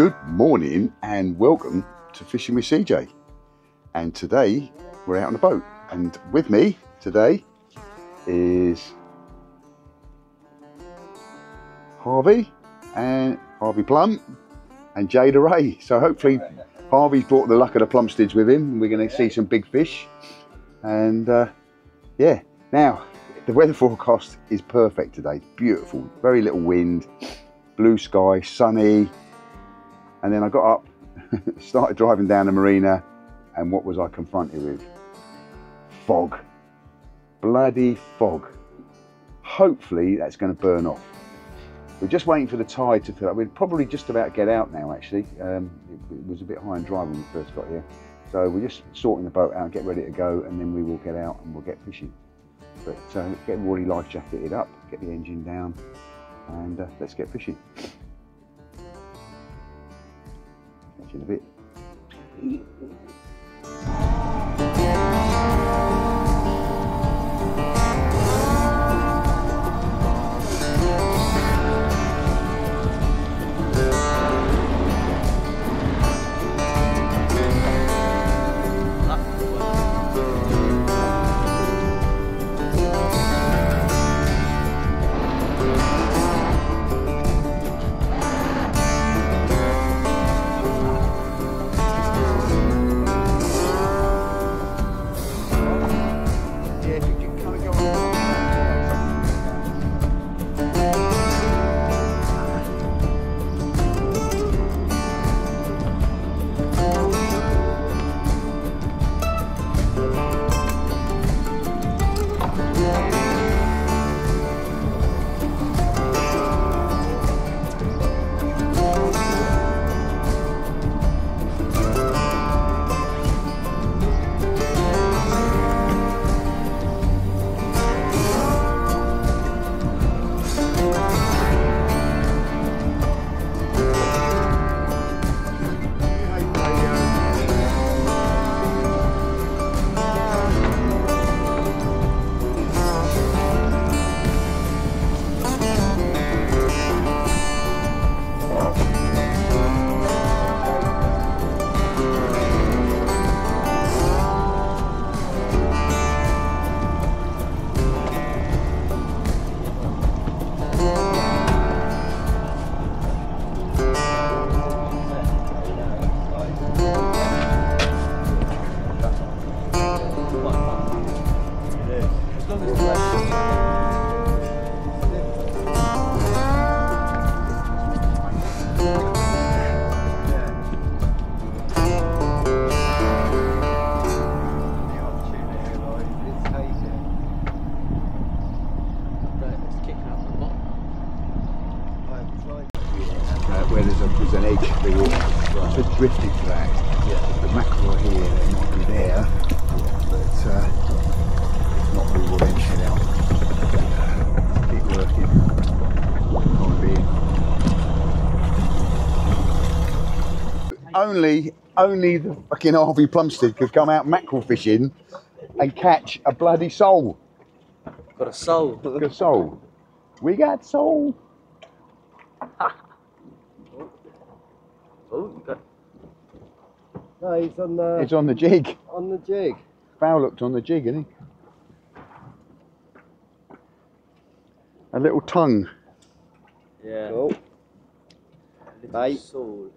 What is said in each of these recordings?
Good morning and welcome to Fishing with CJ. And today we're out on the boat, and with me today is Harvey and Harvey Plum and Jay the Ray. So hopefully Harvey's brought the luck of the Plumsteads with him. We're going to see some big fish, and uh, yeah. Now the weather forecast is perfect today. Beautiful, very little wind, blue sky, sunny. And then I got up, started driving down the marina, and what was I confronted with? Fog. Bloody fog. Hopefully that's going to burn off. We're just waiting for the tide to fill up. We're probably just about get out now, actually. Um, it, it was a bit high and dry when we first got here. So we're just sorting the boat out, get ready to go, and then we will get out and we'll get fishing. But uh, get everybody life jacketed up, get the engine down, and uh, let's get fishing. Catch Only, only the fucking Harvey Plumstead could come out mackerel fishing and catch a bloody sole. Got a sole. Got A sole. We got soul. Oh, you got No, he's on the It's on the jig. on the jig. Foul looked on the jig, isn't he? A little tongue, yeah. Cool. Little Bait. sole.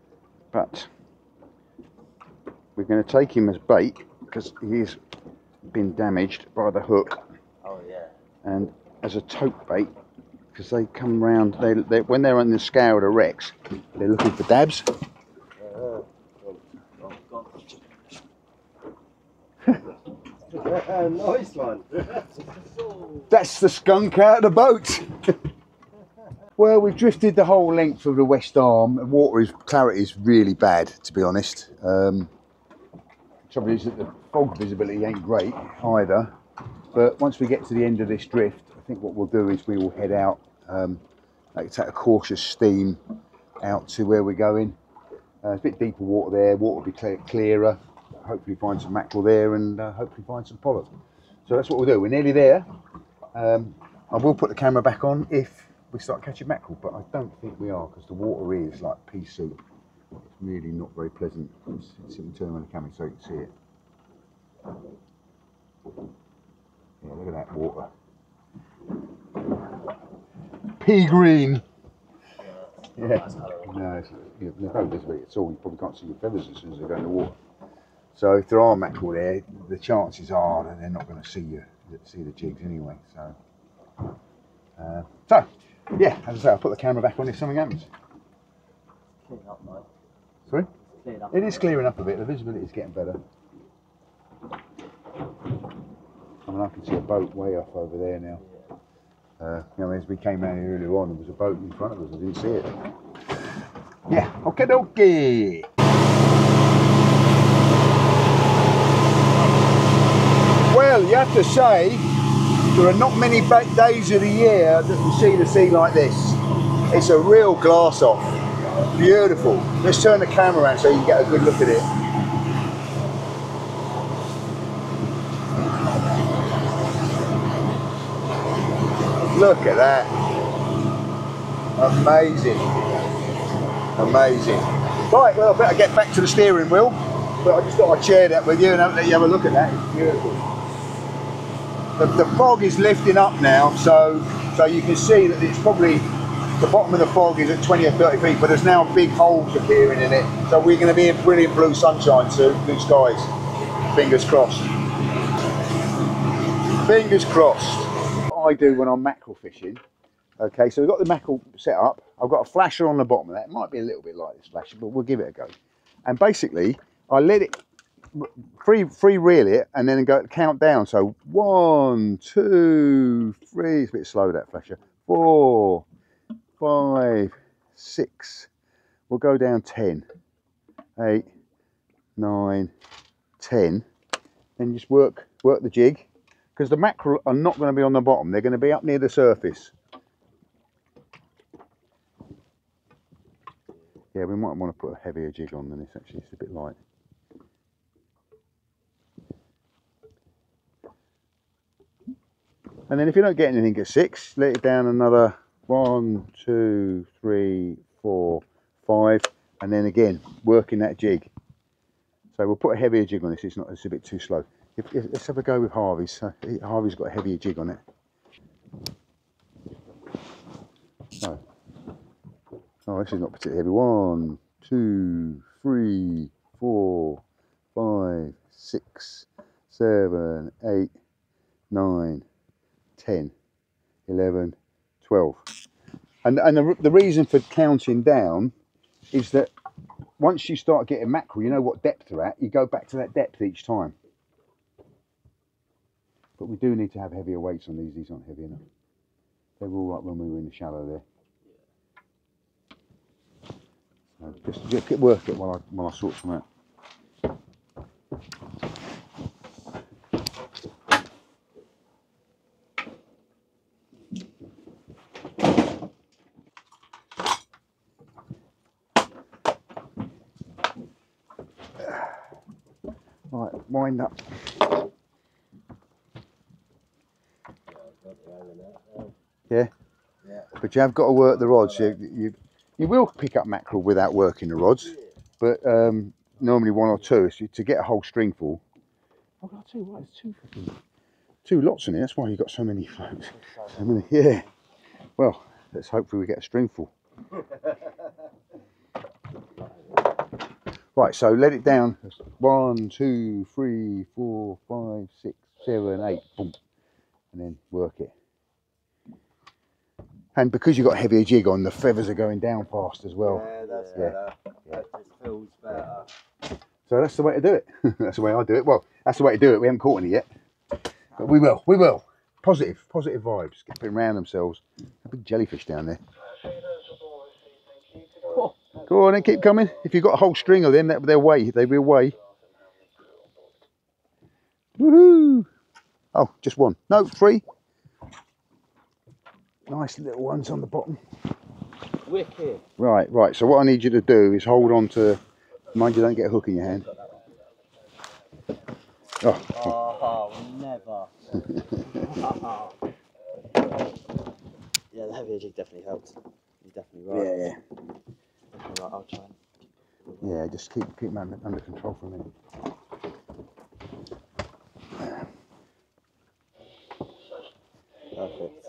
but we're going to take him as bait because he's been damaged by the hook Oh yeah. and as a tote bait because they come round, they, they, when they're on the scale of the wrecks, they're looking for dabs. Nice one. That's the skunk out of the boat. well, we've drifted the whole length of the west arm. The water is clarity is really bad, to be honest. Um, trouble is that the fog visibility ain't great either. But once we get to the end of this drift, I think what we'll do is we will head out, um, like take a cautious steam out to where we're going. Uh, it's a bit deeper water there. Water will be clear, clearer. Hopefully find some mackerel there and uh, hopefully find some pollock. So that's what we'll do. We're nearly there. Um, I will put the camera back on if we start catching mackerel, but I don't think we are because the water is like pea soup. It's really not very pleasant. If we turn around the camera so you can see it. Yeah, look at that water. Pea green. Yeah. No, it's, you there's no visibility all. You probably can't see your feathers as soon as they go in the water. So if there are mackerel there, the chances are that they're not going to see you, see the jigs anyway. So, uh, so yeah, as I say, I'll put the camera back on if something happens. Mate. Sorry? It is clearing up a bit. The visibility is getting better. I mean, I can see a boat way off over there now. Uh, you know, as we came out here earlier on, there was a boat in front of us. I didn't see it. Yeah, okay, dokie. Well, you have to say, there are not many days of the year that you see the sea like this. It's a real glass off. Beautiful. Let's turn the camera around so you can get a good look at it. Look at that. Amazing. Amazing. Right, well, I better get back to the steering wheel. But I just thought I'd share that with you and let you have a look at that. It's beautiful. The, the fog is lifting up now, so so you can see that it's probably the bottom of the fog is at 20 or 30 feet, but there's now big holes appearing in it. So we're going to be in brilliant blue sunshine soon, blue skies. Fingers crossed. Fingers crossed. What I do when I'm mackerel fishing, okay, so we've got the mackerel set up. I've got a flasher on the bottom of that. It might be a little bit like this flasher, but we'll give it a go. And basically, I let it free free reel it and then go count down. So one, two, three. It's a bit slow that flasher. Four, five, six. We'll go down ten, eight, nine, ten. Then just work work the jig because the mackerel are not going to be on the bottom. They're going to be up near the surface. Yeah, we might want to put a heavier jig on than this. Actually, it's a bit light. And then if you don't get anything at six, let it down another one, two, three, four, five, and then again working that jig. So we'll put a heavier jig on this. It's not. It's a bit too slow. If, if, let's have a go with Harvey's. So Harvey's got a heavier jig on it. So, oh, this is not particularly heavy. One, two, three, four, five, six, seven, eight, nine, 10, 11, 12. And, and the, the reason for counting down is that once you start getting mackerel, you know what depth they're at, you go back to that depth each time. But we do need to have heavier weights on these, these aren't heavy enough. They were all right when we were in the shallow there. So just, just keep work it while I, while I sort some out. Right, wind up. Yeah. Yeah. But you have got to work the rods. You, you, you will pick up mackerel without working the rods, but um, normally one or two. So to get a whole string full. Tell you what, there's two fucking, two lots in it. That's why you got so many floats. So many, yeah. Well, let's hopefully we get a string full. Right, so let it down. One, two, three, four, five, six, seven, eight. Boom. And then work it. And because you've got a heavier jig on, the feathers are going down fast as well. Yeah, that's Yeah. better. That just feels better. So that's the way to do it. that's the way I do it. Well, that's the way to do it. We haven't caught any yet. But we will. We will. Positive. Positive vibes. Gapping around themselves. A big jellyfish down there. Go on and keep coming. If you've got a whole string of them, that they'll weigh. They will weigh. Woohoo! Oh, just one. No, three. Nice little ones on the bottom. Wicked. Right, right. So what I need you to do is hold on to. Mind you, don't get a hook in your hand. Oh, Oh, never. yeah, the heavier jig definitely helped. You're definitely right. yeah, yeah. Definitely right. I'll try and Yeah, just keep keep them under, under control for a minute. Perfect.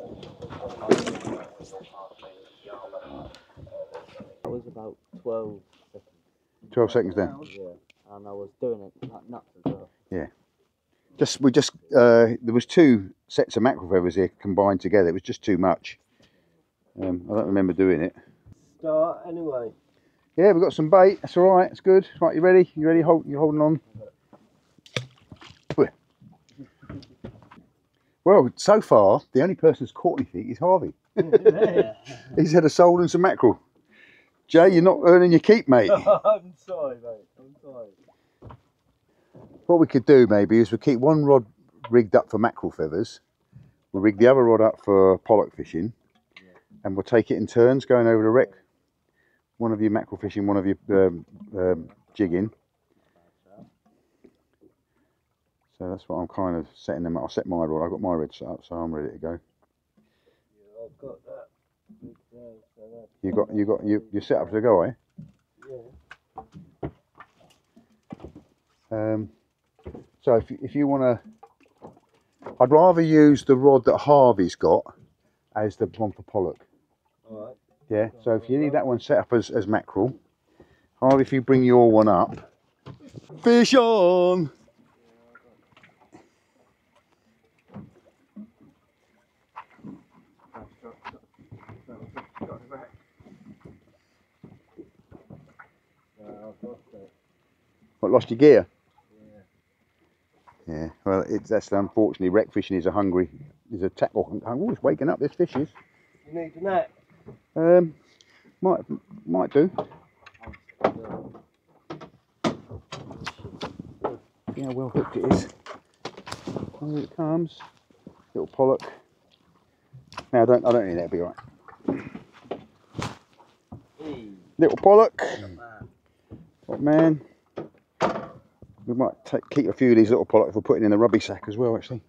That was about 12 seconds. Twelve seconds down. Yeah. And I was doing it like nuts as well. Just we just uh, there was two sets of mackerel feathers here combined together. It was just too much. Um, I don't remember doing it. Start anyway. Yeah, we've got some bait. That's all right. It's good. Right, you ready? You ready? Hold. You holding on? Well- so far the only person who's caught anything is Harvey. He's had a sole and some mackerel. Jay, you're not earning your keep, mate. I'm sorry, mate. I'm sorry. What we could do maybe is we keep one rod rigged up for mackerel feathers. We'll rig the other rod up for pollock fishing, and we'll take it in turns going over the wreck. One of you mackerel fishing, one of you um, um, jigging. So that's what I'm kind of setting them up. I'll set my rod. I've got my red set up, so I'm ready to go. Yeah, I've got that. big there, so that- You got you got you you set up to go, eh? Yeah. Um, so if, you- if you want to, I'd rather use the rod that Harvey's got as the one for pollock. All right. Yeah. So if you need that one set up as, as mackerel, Harvey, if you bring your one up, fish on. What lost your gear? Yeah. Well, it's that's unfortunately wreck fishing is a hungry, is a tackle. Oh, it's waking up. This fish is. You need a net. Um, might might do. See how well hooked it is. Here it comes. Little pollock. Now I don't I don't need that. Be right. Little pollock. man. What man? We might take, keep a few of these little pollock if we're putting in the rubby sack as well. Actually.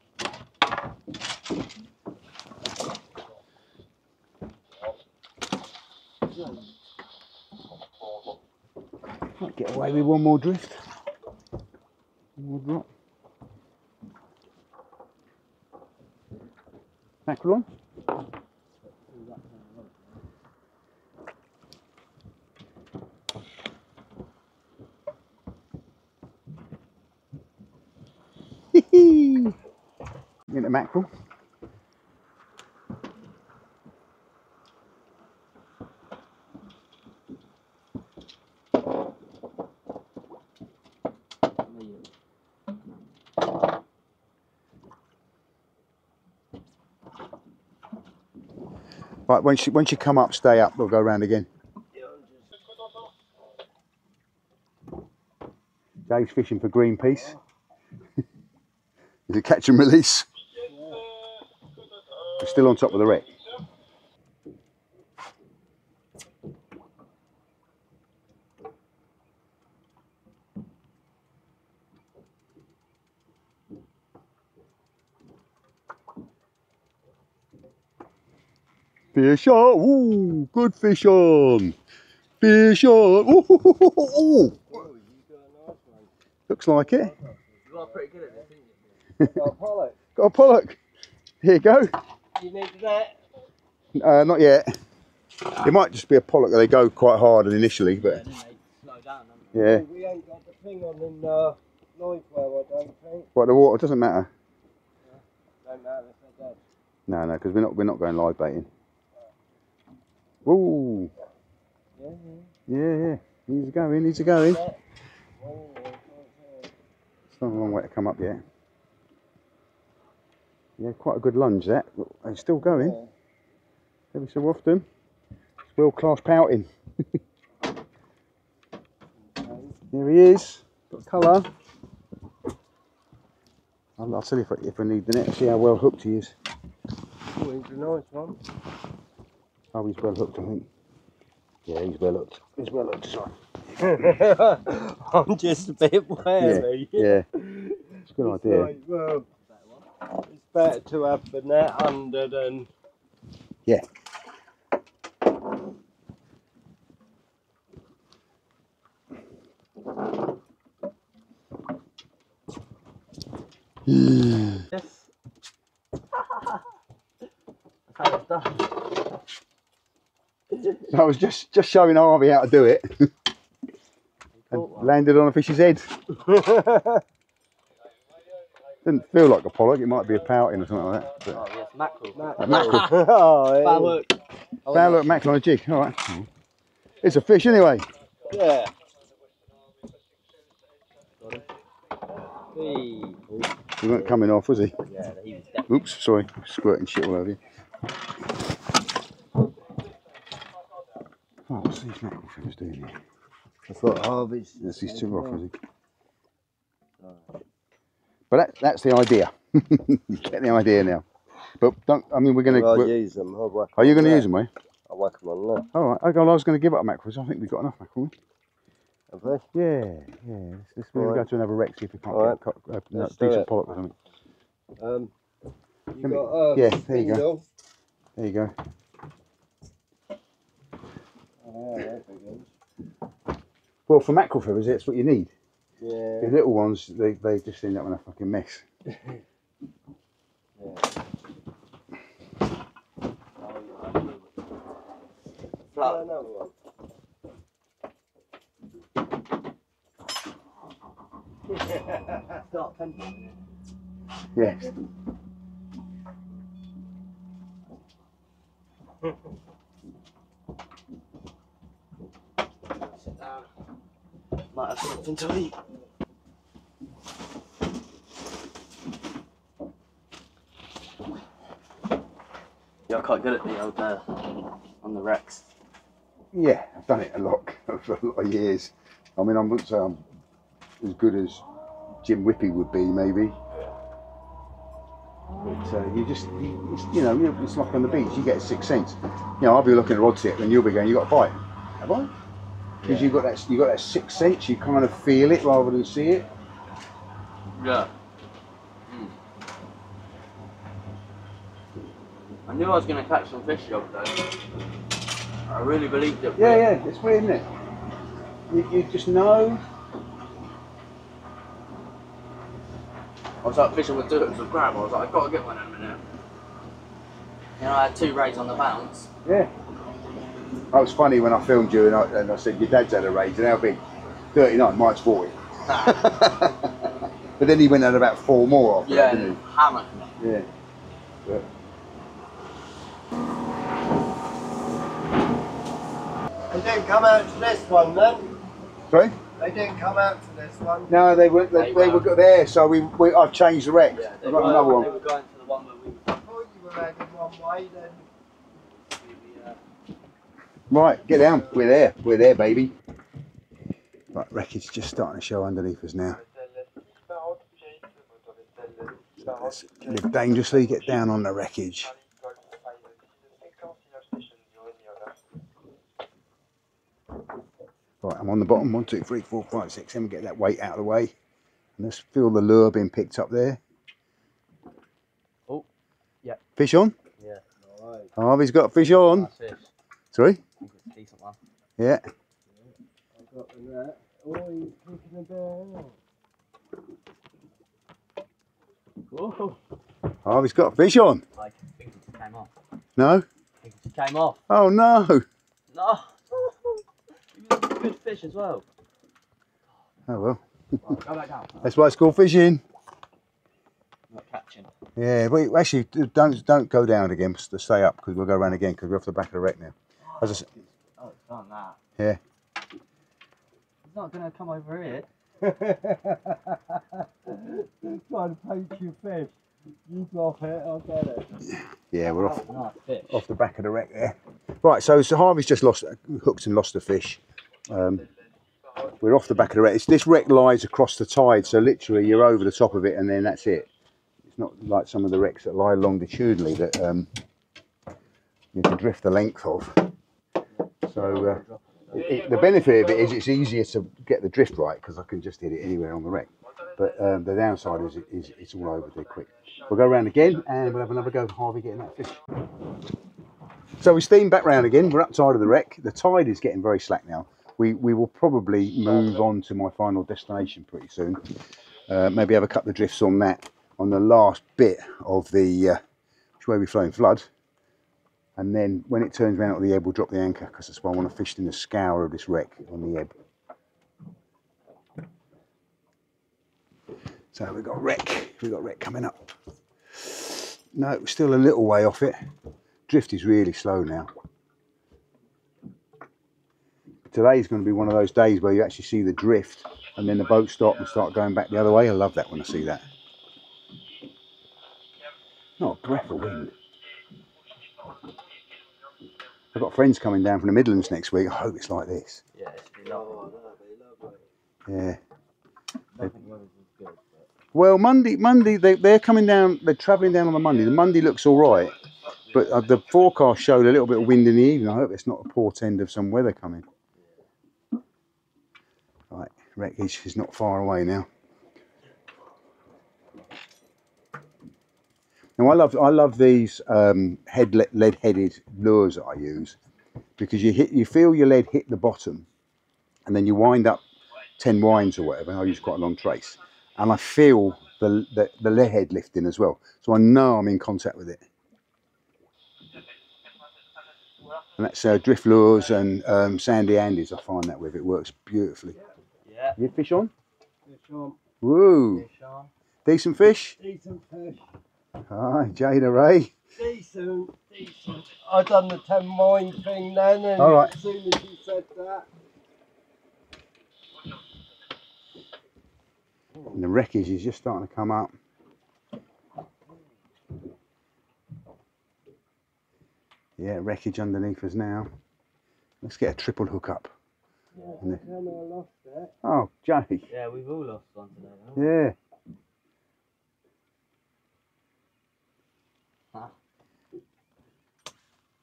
With one more drift. One more drop. Mackerel? Into mackerel. Right, once you, once you come up, stay up. We'll go round again. Dave's fishing for Greenpeace. Is it catch and release? We're still on top of the wreck. Fish on! Ooh, good fish on! Fish on! Ooh, ooh, ooh, ooh, ooh. Oh, you got a nice one. Looks like it. You are pretty good at this, didn't you? Got a pollock. Got a pollock. Here you go. You need a net. Uh, not yet. It might just be a pollock. They go quite hard initially, but then down. yeah. We ain't got the thing on in uh, live well, I don't think. But the water doesn't matter. Don't matter if they're dead. No, no, because we're not we're not going live baiting. Ooh, Yeah, yeah. yeah, yeah. He's going. He's going. Net. Oh, I can't. It's not a long way to come up yet. Yeah, quite a good lunge that. He's still going. Yeah. Every so often. It's world class pouting. Here he is. Got colour. I'll, I'll tell you if I, if I need the net. See how well hooked he is. Oh, he's a nice one. Oh, he's well hooked, I think. Yeah, he's well hooked. He's well hooked, sorry. I'm just a bit wary. Yeah, yeah. it's a good it's idea. Like, well, it's better to have the net under than. Yeah. Yeah. I was just just showing Harvey how to do it. and landed on a fish's head. Didn't feel like a pollock. It might be a pouting or something like that. But Oh yes, mackerel. a mackerel. oh, Bad yeah. work. Foul look mackerel on a jig. All right. It's a fish anyway. Yeah. Got him. Hey. He weren't coming off, was he? yeah, he was definitely. Oops, sorry. Squirting shit all over you. Oh, what's these mackerel fins doing here? That's what Harvey's. That's his too rough, is he? But that, that's the idea. you get the idea now. But don't, I mean, we're going I'll to. use them. I'll whack Are you going to use them, mate? I'll whack them on there. All right. Okay, well, I was going to give up mackerels. I think we've got enough mackerel. Have they? Yeah, yeah. Let's, let's All go to another wreck, see if we can't All get right. a a, a decent it. pollock or something. Um, you got uh, yeah, there you go. There you go. Oh, yeah, that big one. Well, for mackerel feathers, that's what you need. Yeah. The little ones, they, they just end up in a fucking mess. Try Flat. another one. Got a pen. Yes. Sit down. Might have something to eat. You're quite good at the old uh, on the wrecks. Yeah, I've done it a lot for a lot of years. I mean, I wouldn't say I'm as good as Jim Whippy would be, maybe. But uh, you just, you, it's, you know, it's like on the beach. You get sixth sense. You know, I'll be looking at a rod tip, and you'll be going, "You got a bite?" Have I? Because you've got that, you got that sixth sense. You kind of feel it rather than see it. Yeah. Hmm. I knew I was going to catch some fish the other day. I really believed it. Yeah, yeah, it's weird, isn't it? You, you just know. I was like fishing with hooks of crab. I was like, I've got to get one in a minute. You know, I had two rays on the bounce. Yeah. That was funny when I filmed you and I, and I said your dad's had a rage and how big? 39, mine's 40. but then he went at about four more after Yeah, that, didn't hammer. he? Yeah. But, They didn't come out to this one then. sorry? They didn't come out to this one. No, they were they, They they were. were there, so we, we I've changed the wreck. Yeah, they I've were, got another they were going to the one where we I thought you were heading one way then. We, Right, get down. We're there. We're there, baby. Right, wreckage just starting to show underneath us now. Let's live dangerously, get down on the wreckage. Right, I'm on the bottom. One, two, three, four, five, six, seven. Get that weight out of the way. And let's feel the lure being picked up there. Oh, yeah. Fish on? yeah, Alright. Harvey's got a fish on. nice fish. Sorry? I think it's a decent one. Yeah. I've got the. Oh, he's kicking a bit. Whoa. Harvey's got a fish on. I think it just came off. No? I think it just came off. Oh no. No. It was a good fish as well. Oh well. Right, go back down. That's why it's called fishing. Not catching. Yeah, but actually, don't don't go down again. To stay up because we'll go around again because we're off the back of the wreck now. As I s it's done that. yeah. It's not going to come over here. Trying to poach your fish. You drop it, I'll get it. Yeah, we're off Nice off the back of the wreck there. Right, so so Harvey's just lost hooked and lost a fish. Um, we're off the back of the wreck. It's, this wreck lies across the tide, so literally you're over the top of it, and then that's it. It's not like some of the wrecks that lie longitudinally that um, you can drift the length of. So uh, it, it- the benefit of it is it's easier to get the drift right because I can just hit it anywhere on the wreck. But um, the downside is, is it's all over dead quick. We'll go around again and we'll have another go of Harvey getting that fish. So we steam back round again. We're up side of the wreck. The tide is getting very slack now. We we will probably move on to my final destination pretty soon. Uh, maybe have a couple of drifts on that. on the last bit of the uh, which way we flow in flood. And then when it turns around at the ebb, we'll drop the anchor because that's why I want to fish in the scour of this wreck on the ebb. So we've got wreck, we've got wreck coming up. No, still a little way off it. Drift is really slow now. Today's going to be one of those days where you actually see the drift and then the boat stop and start going back the other way. I love that when I see that. Not a breath of wind. I've got friends coming down from the Midlands next week. I hope it's like this. Yeah, it's been lovely. Yeah. I don't think the weather's as good, but Well, Monday, Monday, they, they're coming down. They're travelling down on the Monday. The Monday looks all right, but uh, the forecast showed a little bit of wind in the evening. I hope it's not a portend of some weather coming. Right, wreckage is not far away now. Now I love I love these um, head lead headed lures that I use because you hit you feel your lead hit the bottom, and then you wind up ten winds or whatever. I use quite a long trace, and I feel the the, the lead head lifting as well, so I know I'm in contact with it. And that's uh, drift lures and um, sandy Andes. I find that with it works beautifully. yeah. You fish on? Fish on. Woo! Fish on. Decent fish. Decent fish. Hi, Jay the Ray. Decent, decent. I done the 10 mine thing then, and All right. as soon as you said that, And the wreckage is just starting to come up. Yeah, wreckage underneath us now. Let's get a triple hook up. And the- tell I lost it. Oh, Jay. Yeah, we've all lost one today. haven't we? Yeah.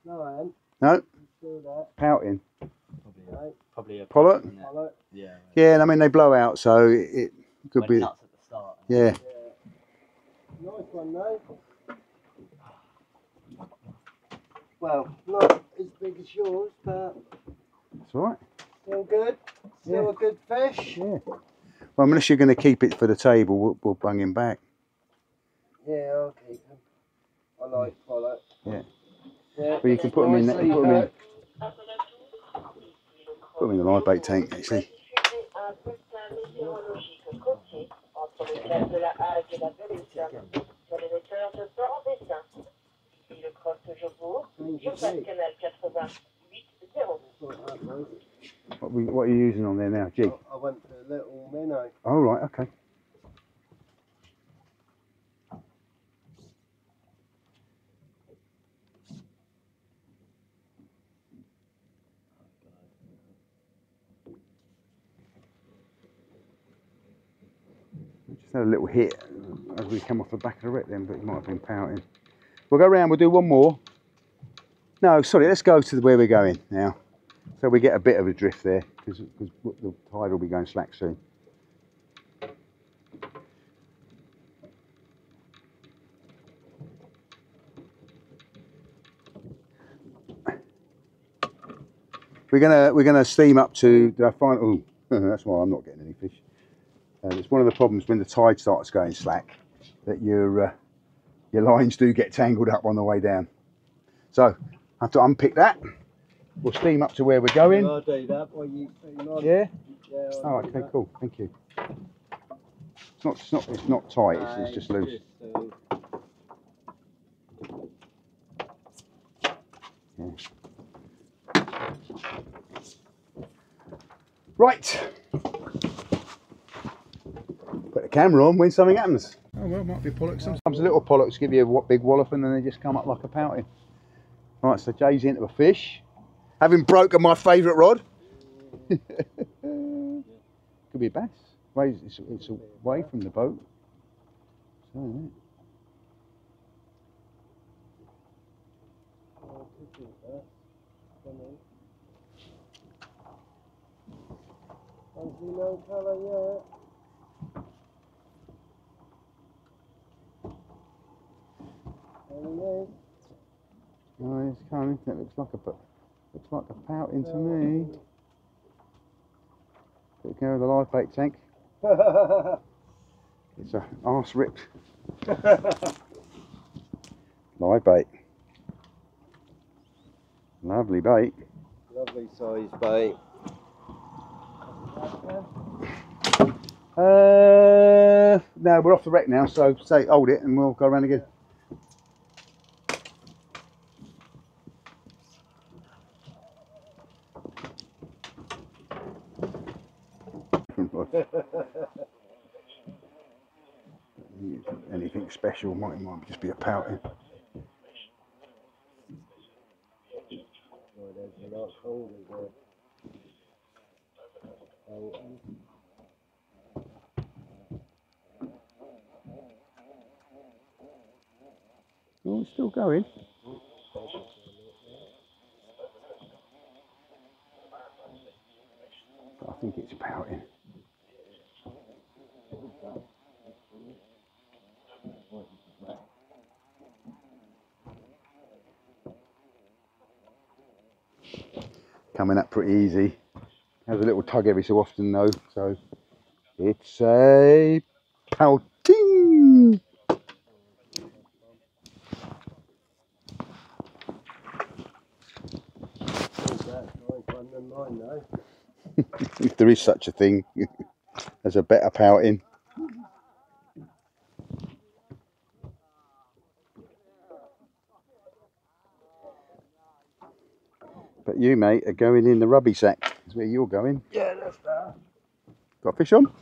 No, I ain't. No, pouting. Probably, a, Right. probably a Pollock? isn't it? Follow. Yeah. Yeah, and I mean they blow out, so it, it could Went be. nuts at the start. Yeah. Yeah. Nice one, though. Well, not as big as yours, but That's all right. still good. Still Yeah. a good fish. Yeah. Well, unless you're going to keep it for the table, we'll, we'll bung him back. Yeah, I'll keep him. I like follow. Yeah. Yeah. Well, you can put 'em in- nicely put 'em in- hooked. Put them in the live bait tank, actually. diffuser un bulletin météorologique côtier entre le cap de la Hague et la Vélista sur les hauteurs de Port-en-Bessin. Ici le cross de Jobourg, Thank you, surface Jake. canal 88 Like that, mate. What, what are you using on there now? Jig. I went for a little minnow. Oh, right, okay. We Just had a little hit as we come off the back of the wreck then, but he might have been pouting. We'll go round, we'll do one more. No, sorry, let's go to where we're going now. So we get a bit of a drift there, because the tide will be going slack soon. We're gonna we're gonna steam up to the final. Oh, that's why I'm not getting any fish. Uh, it's one of the problems when the tide starts going slack that your uh, your lines do get tangled up on the way down. So I have to unpick that. We'll steam up to where we're going. I'll do that you. Yeah. Yeah, Oh, okay, that. cool. Thank you. It's not it's not it's not tight. It's, it's just loose. Uh, Right. Put the camera on when something happens. Oh well, it might be pollocks. Sometimes A little pollocks give you a wa- big wallop and then they just come up like a pouting. Right, so Jay's into a fish. Having broken my favourite rod. Could be a bass. Ways it's, it's away from the boat. So, yeah. I'll do that. Come in. Don't see no colour yet. There he is. It's coming. It looks like a looks like a pouting to me. Put go with the live bait tank. It's a arse ripped Live bait. Lovely bait. Lovely size bait. Uh, no, we're off the wreck now, so say hold it and we'll go around again. Anything special might might just be a pouting. Oh, there's a lot colder there. Oh, um, Oh, it's still going. I think it's pouting. Coming up pretty easy. Has a little tug every so often though, so it's a pouting. that's nice one than mine though. if there is such a thing as a better pouting. You, mate, are going in the rubby sack. Is where you're going. Yeah, that's better. Got a fish on?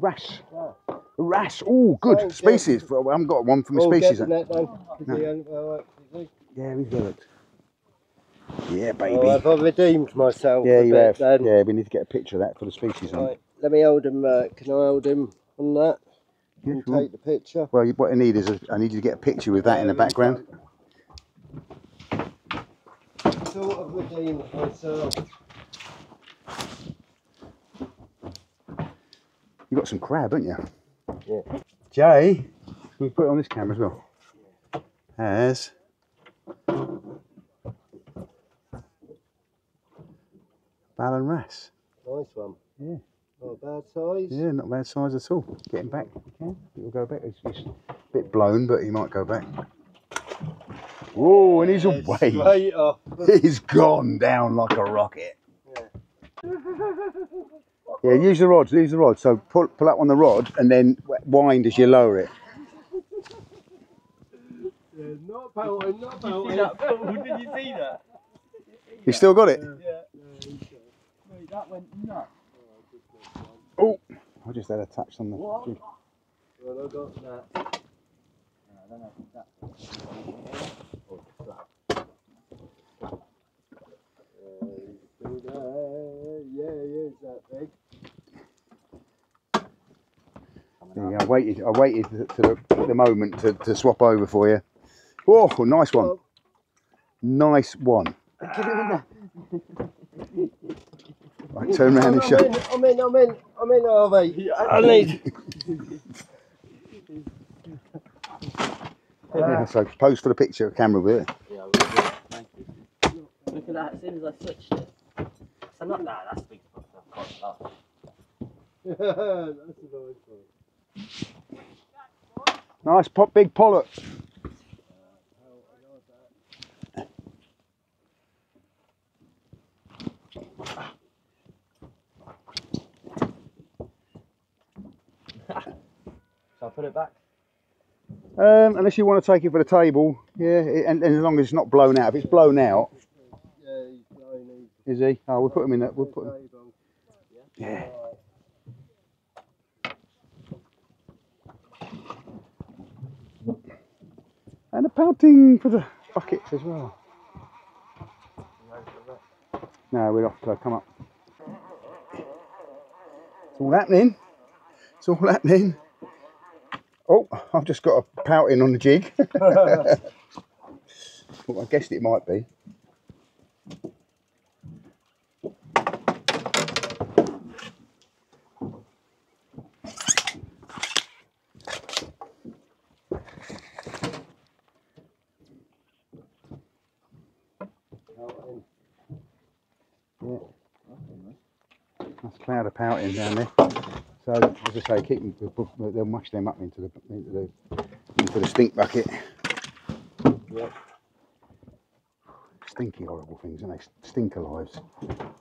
Wrasse. Rash. Oh, good. Thank. Species. Well, I haven't got one from a Oh, species. the then. Is he on- oh, right, is? Yeah. Yeah, Oh, baby. have I redeemed myself yeah, a you bit have. then? Yeah, we need to get a picture of that for the species. Right, let me hold him. Uh, can I hold him on that? Yeah, take the picture. Well, what I need is a, I need you to get a picture with that in the background. Sort of redeemed myself. You got some crab, haven't you? Yeah. Jay, can we put it on this camera as well? Has Ballan Wrasse. Nice one. Yeah. Not a bad size. Yeah, not bad size at all. Get him back. can. He'll go back. He's, he's a bit blown, but he might go back. Whoa, and he's Yeah, away. He's gone down like a rocket. Yeah, use the rod, use the rod. So pull, pull up on the rod and then wind as you lower it. Yeah, not pouting, not pouting. Did you see that? You still got it? Mate, that went nuts. Oh, I just had a touch on the. Well, I got that. I don't know if that. Uh, he's still. Yeah, he is that big. Yeah, I waited. I waited to the, the moment to, to swap over for you. Oh, nice one. Nice one. Right, turn around and I'm show. in, I'm in, I'm in, I'm in, Harvey. I need. Yeah, so pose for the picture camera with it. Yeah, we did. Thank you. Look at that, as soon as I switched it. So not that, that's big stuff. I've got that. That's a nice one. Nice pop, big pollock. So I put it back. Um, unless you want to take it for the table, yeah, it, and, and as long as it's not blown out. If it's blown out, Yeah, he's blowing is he? Oh, we'll put him in that. We'll put him. Yeah. And a pouting for the buckets as well. No, we're off to come up. It's all happening. It's all happening. Oh, I've just got a pouting on the jig. well, I guessed it might be. Yeah. That's a cloud of pouting down there. So as I say, keep them. They'll mush them up into the into the into the stink bucket. Yep. Stinky, horrible things, and they stinker lives.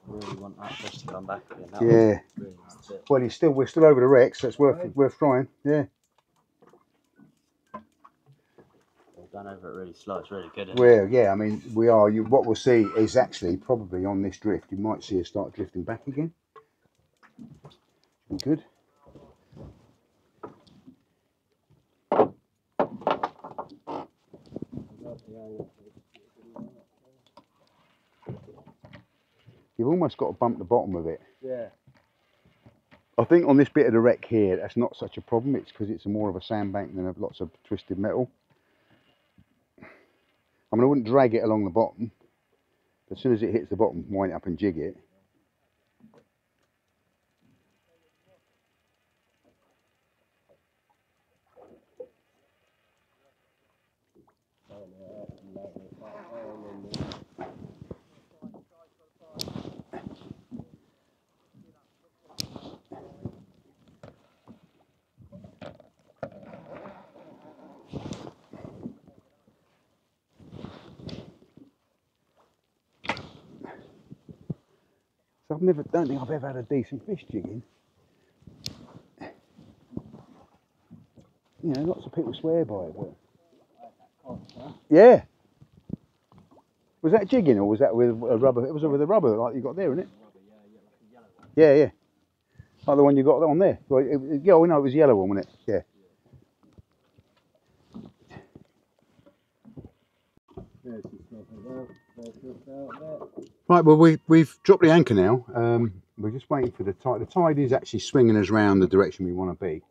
Really want that fish to come back again. That Yeah. Really. Well, he's still we're still over the wreck, so it's worth worth trying. Yeah. Gone over it really slow. It's really good. isn't it? Well, yeah. I mean, we are. You, what we'll see is actually probably on this drift. You might see us start drifting back again. Good. You've almost got to bump the bottom of it. Yeah. I think on this bit of the wreck here, that's not such a problem. It's because it's more of a sandbank than lots of twisted metal. I mean, I wouldn't drag it along the bottom. But as soon as it hits the bottom, wind it up and jig it. So I've never, don't think I've ever had a decent fish jigging. You know, lots of people swear by it, but yeah. Was that jigging or was that with a rubber? It was with a rubber like you got there, isn't it? Yeah, yeah. Like the one you got on there. Well, it, yeah, we know it was yellow one, wasn't it? Yeah. There's the stuff about. There's the out there. Right, well, we, we've dropped the anchor now. Um, we're just waiting for the tide. The tide is actually swinging us round the direction we want to be,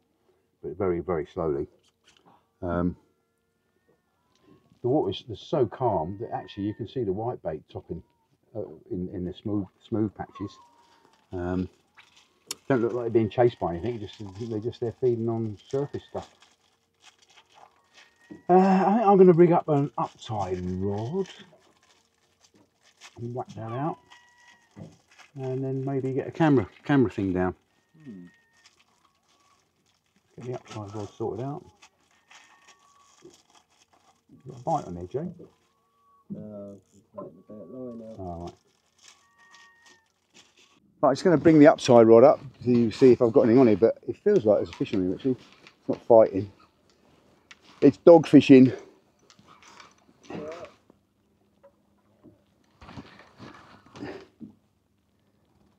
but very, very slowly. Um, the water is so calm that actually you can see the whitebait topping uh, in, in the smooth smooth patches. Um, don't look like they're being chased by anything, just they're just there feeding on surface stuff. Uh, I think I'm going to rig up an uptide rod and whack that out. And then maybe get a camera camera thing down. Get the uptide rod sorted out. Got a bite on there Jay. No, all right. Right just going to bring the uptide rod up to see if I've got anything on it but it feels like there's a fish on it actually. It's not fighting. It's dog fishing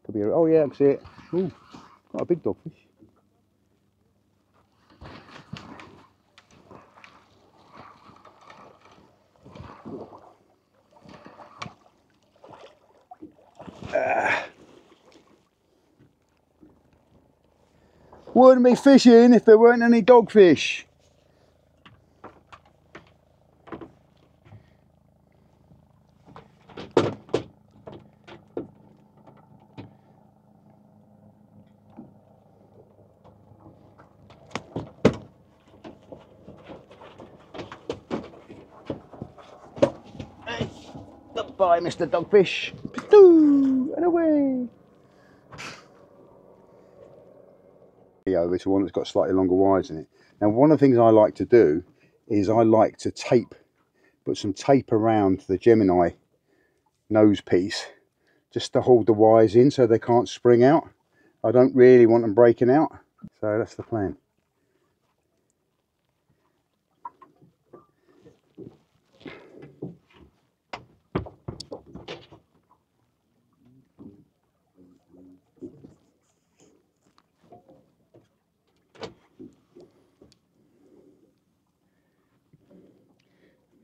Could be a, oh yeah, I can see it. Ooh, quite a big dogfish. Ah. Wouldn't be fishing if there weren't any dogfish. Goodbye, Mr. Dogfish. And away. Yeah, this one that's got slightly longer wires in it. Now, one of the things I like to do is I like to tape, put some tape around the Gemini nose piece just to hold the wires in so they can't spring out. I don't really want them breaking out. So that's the plan.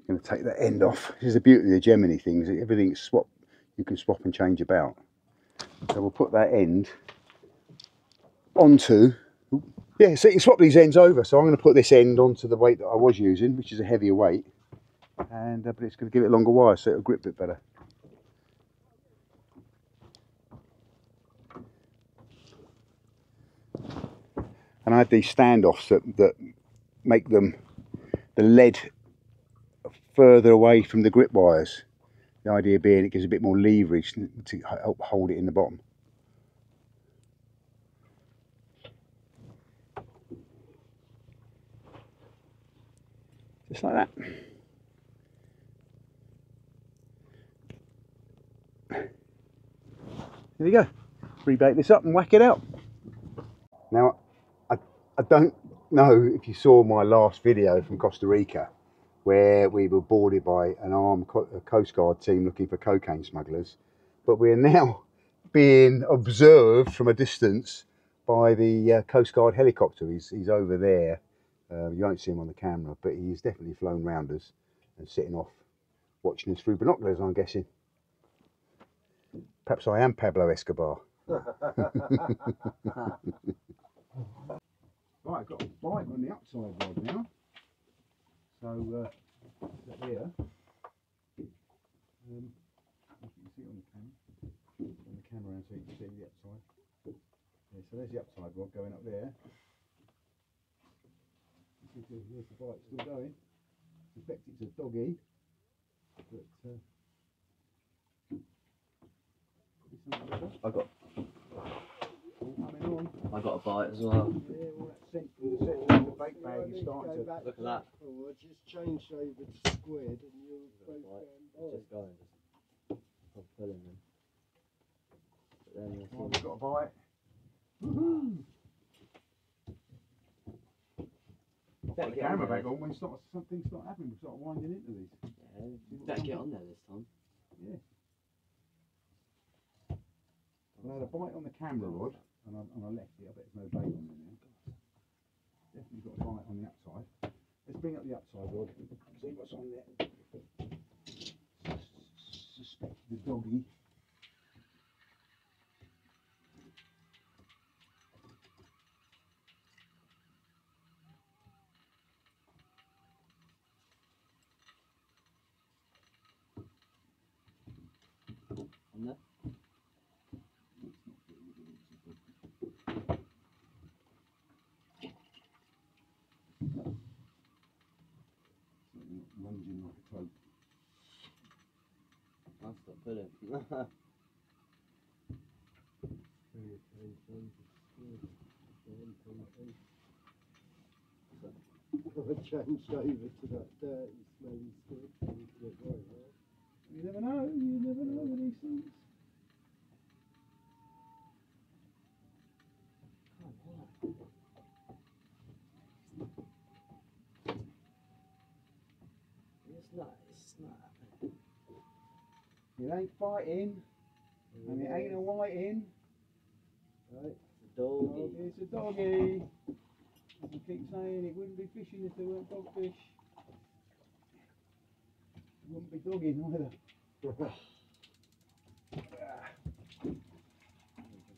Going to take that end off. This is the beauty of the Gemini things. Everything's swap. You can swap and change about. So we'll put that end onto. Yeah, so you can swap these ends over. So I'm going to put this end onto the weight that I was using, which is a heavier weight, and uh, but it's going to give it a longer wire, so it'll grip a bit better. And I had these standoffs that, that make them the lead further away from the grip wires. The idea being it gives a bit more leverage to help hold it in the bottom. Just like that. There you go. Rebake this up and whack it out. Now, I, I don't know if you saw my last video from Costa Rica where we were boarded by an armed co Coast Guard team looking for cocaine smugglers, but we're now being observed from a distance by the uh, Coast Guard helicopter. He's, he's over there. Uh, you won't see him on the camera, but he's definitely flown round us and sitting off watching us through binoculars, I'm guessing. Perhaps I am Pablo Escobar. right, I've got a bite on the uptide rod now. So, uh, here. Um, you can see on the camera. On the camera so you can see the uptide. Yeah, so there's the uptide rod going up there. Here's the, bite still going. suspect it's a doggy. But, uh. I got. I got a bite as well. Yeah, all that scent from the set from the bait bag is starting to. Look at that. Just change over to squid and you'll both Just going. I'm pulling them. But then you'll oh, we've got a bite. Woohoo! Better get on camera there. back on when start, something start happening. We start winding into these. Yeah, better get on there this time. I had a bite on the camera rod and I, and I left it. I bet there's no bait on there now. Definitely got a bite on the uptide. Let's bring up the uptide rod. See what's on there. Suspect the doggy. On there. Lunging like a cloak. I'll stop pulling. changed over to that dirty, smelly squid. you get right, right? You never know. You never know with these things. It's not, it's not happening. It ain't fighting and it ain't a whiting. Right, it's a doggy. It's a doggy. As I keep saying, it wouldn't be fishing if there weren't dogfish. It wouldn't be dogging either.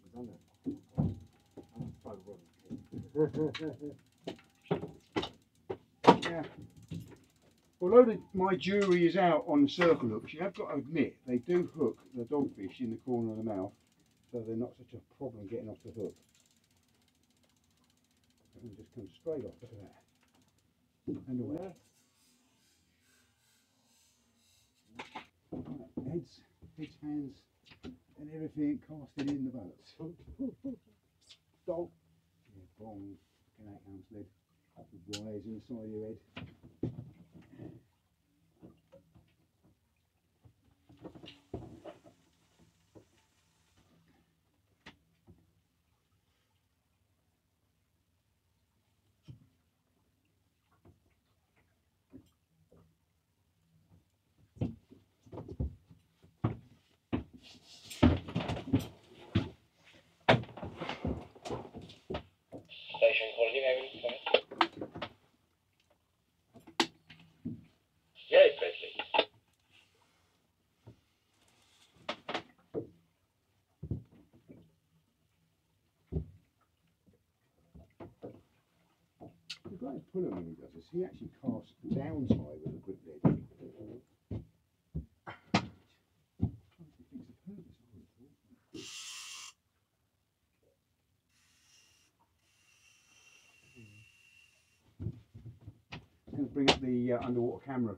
It's on there. I'm so wrong. Yeah. Although the, my jury is out on the circle hooks, you have got to admit they do hook the dogfish in the corner of the mouth, so they're not such a problem getting off the hook. And just come straight off, look at that. And away. Right, heads, heads, hands, and everything casted in the boat. Dog. Yeah, bong, eight ounce lead. Wires in the side of your head. Quality, maybe. Pullen when he does this, he actually casts downtide with a grip lead. going to bring up the uh, underwater camera.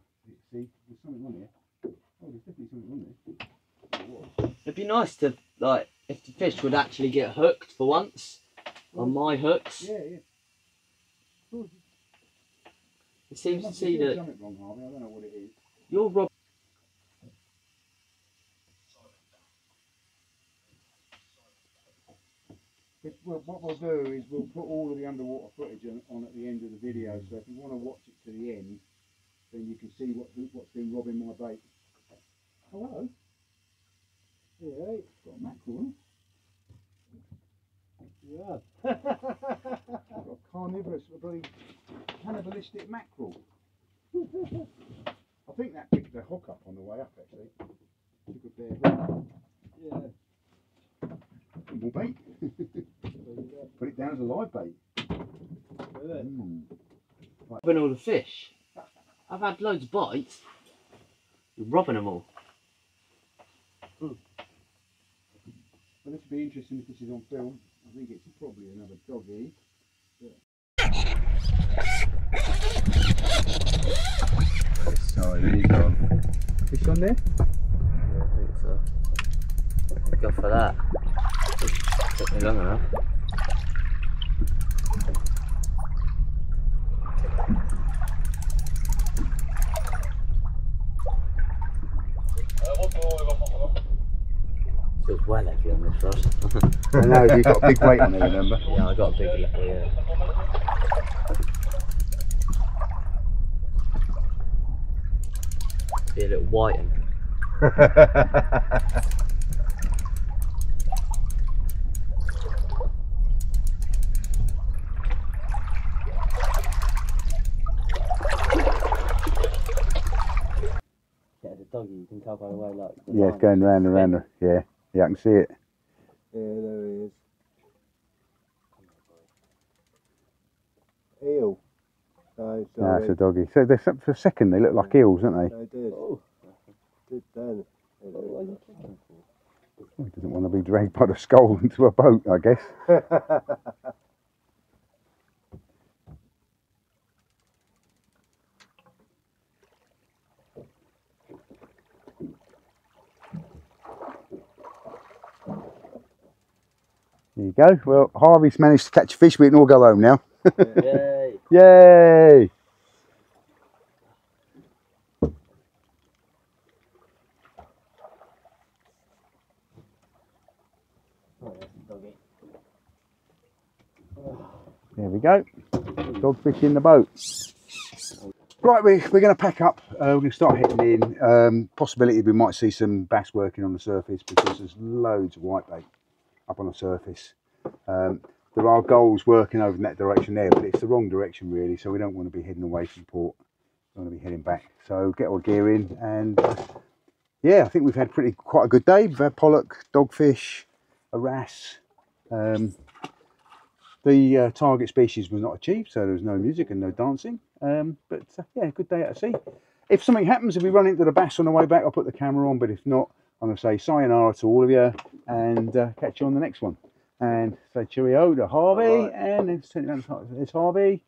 See, there's something on here. Oh, there's definitely something on there. It'd be nice to like if the fish would actually get hooked for once on my hooks. Yeah, yeah. Cool. It seems to see that wrong, Harvey. I don't know what it is. you're rob. But well, what we'll do is we'll put all of the underwater footage on, on at the end of the video. So if you want to watch it to the end, then you can see what what's been robbing my bait. Hello, Yeah, got a mackerel. yeah. I've got a carnivorous, bloody cannibalistic mackerel. I think that picked the hook up on the way up actually. Took a bear hook. yeah. More bait. Put it down as a live bait. Good. Mm. robbing all the fish. I've had loads of bites. You're robbing them all. Well, this will be interesting if this is on film. I think it's probably another doggy. Sorry, mini dog. Fish on there? Yeah, I think so. Go for that. Took me long enough. Feels well heavy on this rod. I know, you've got a big weight on there, remember? yeah, I got a big level, yeah. Be a little whiten. Yeah, the doggy, you can tell by the way, like. the Yeah, it's going round and round. the- Yeah, yeah, I can see it. Yeah, there he is. Eel. No, No, it's a doggy. So they, for a second they look like eels, don't they? They did. Oh, Did then. what are you kicking for? He doesn't want to be dragged by the skull into a boat, I guess. There you go. Well, Harvey's managed to catch a fish. We can all go home now. Yay! Yay! There we go. Dogfish in the boat. Right, we, we're going to pack up. Uh, we're going to start heading in. Um, possibility we might see some bass working on the surface because there's loads of whitebait up on the surface. Um, there are goals working over in that direction there, but it's the wrong direction really. So we don't want to be heading away from port. We want to be heading back. So get our gear in, and uh, yeah, I think we've had pretty quite a good day. We've had pollock, dogfish, a wrasse. Um, the uh, target species was not achieved, so there was no music and no dancing. Um, but uh, yeah, good day at sea. If something happens, if we run into the bass on the way back, I'll put the camera on. But if not, I'm going to say sayonara to all of you and uh, catch you on the next one. And say cheerio to Harvey, Alright. and then turn it around to- it's Harvey.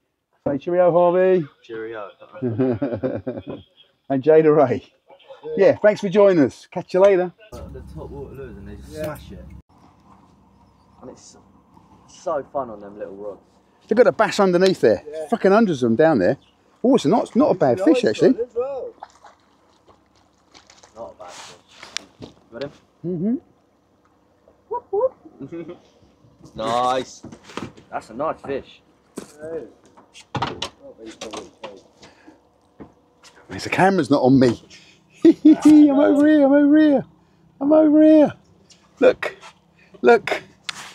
Say cheerio, Harvey, Cheerio. and Jay the Ray. Yeah, thanks for joining us. Catch you later. the top water lures and they just Yeah. smash it. And it's so fun on them little rods. They've got a bass underneath there. Yeah. Fucking hundreds of them down there. Oh, it's not, not a bad Nice fish actually. well. Not a bad fish. Got him? Mm-hmm. nice. That's a nice fish. Yeah. Not very common taste. The camera's not on me. I'm over here, I'm over here. I'm over here. Look, look,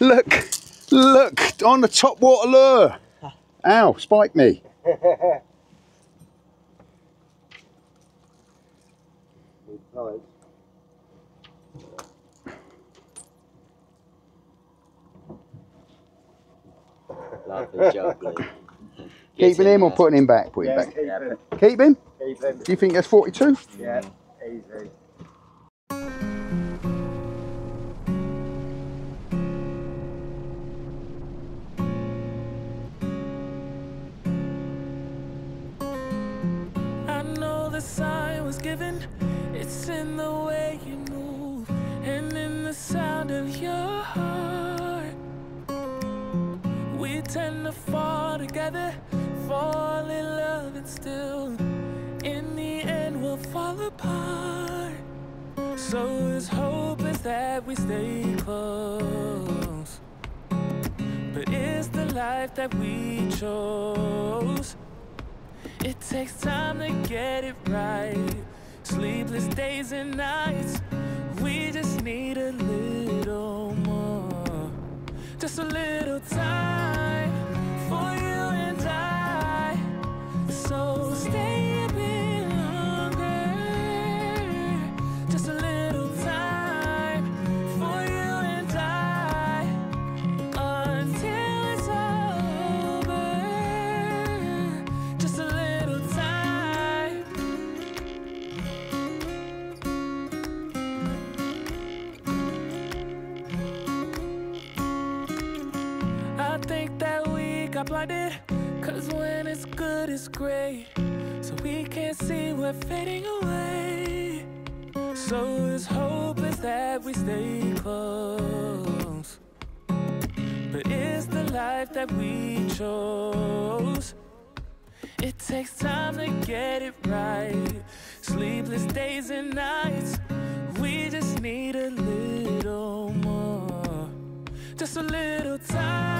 look, look, on the top water lure. Ow, spike me. Lovely jubbly. Keeping him or putting him back? Put him Yeah, back. keep him. Keep him? Keep him. Do you think that's 42? Yeah, easy. I know the sign was given. It's in the way you move and in the sound of your heart. Tend to fall together, fall in love, and still, in the end, we'll fall apart. So his hope is that we stay close. But it's the life that we chose? It takes time to get it right. Sleepless days and nights. We just need a little more. Just a little time Cause when it's good, it's great. So we can't see we're fading away. So his hope is that we stay close. But it's the life that we chose? It takes time to get it right. Sleepless days and nights. We just need a little more. Just a little time